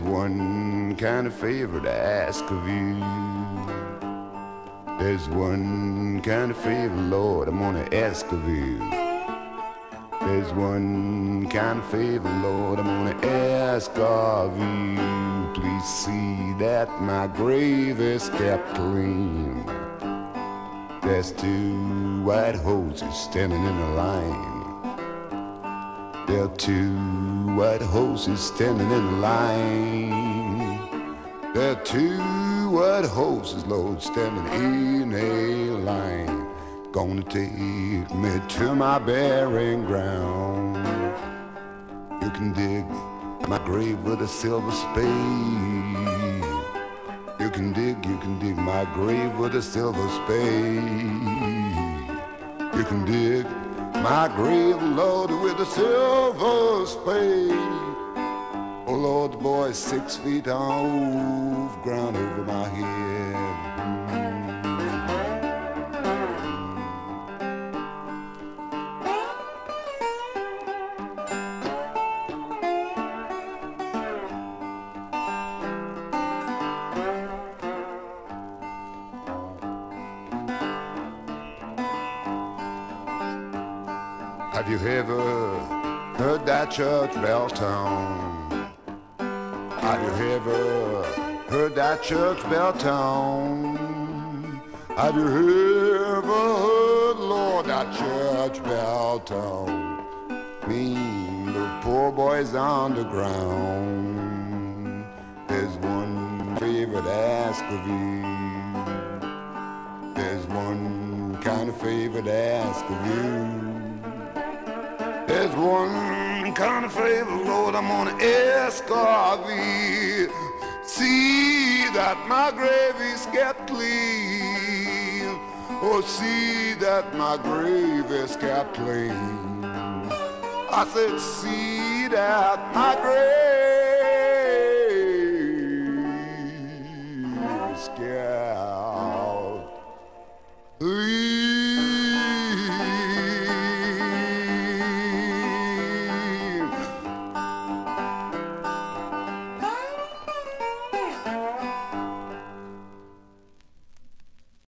one kind of favor to ask of you. There's one kind of favor, Lord, I'm gonna ask of you. There's one kind of favor, Lord, I'm gonna ask of you. Please see that my grave is kept clean. There's two white hoses standing in a line. There are two white horses standing in a line. There are two white horses, Lord, standing in a line. Gonna take me to my burying ground. You can dig my grave with a silver spade. You can dig, you can dig my grave with a silver spade. You can dig my grave loaded with a silver spade. Oh Lord, the boy six feet off ground over my head. Have you ever heard that church bell tone? Have you ever heard that church bell tone? Have you ever heard, Lord, that church bell tone? Mean the poor boys on the ground. There's one favor to ask of you. There's one kind of favor to ask of you. There's one kind of favor, Lord, I'm gonna of thee. See that my grave is kept clean. Oh, see that my grave is kept clean. I said, see that my grave